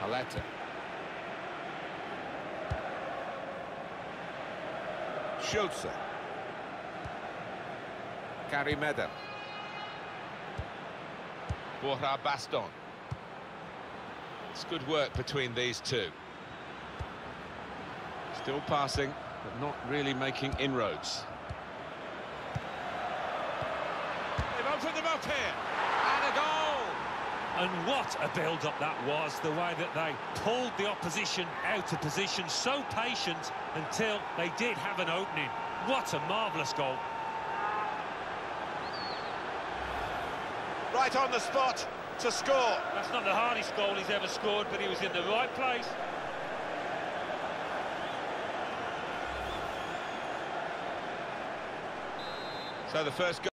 Paletta. Schulze. Carimeda. Borja Baston. It's good work between these two. Still passing, but not really making inroads. They've opened them up here. And a goal! And what a build-up that was, the way that they pulled the opposition out of position, so patient until they did have an opening. What a marvellous goal. Right on the spot to score. That's not the hardest goal he's ever scored, but he was in the right place. So the first goal.